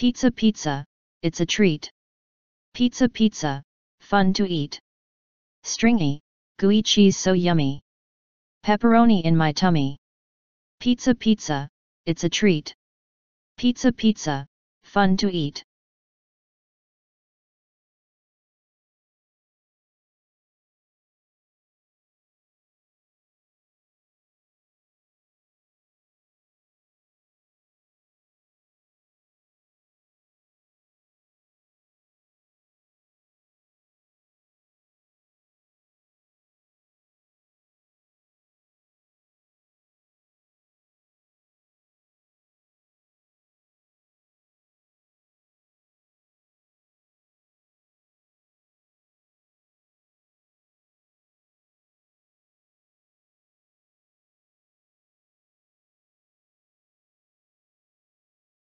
Pizza pizza, it's a treat. Pizza pizza, fun to eat. Stringy, gooey cheese so yummy. Pepperoni in my tummy. Pizza pizza, it's a treat. Pizza pizza, fun to eat.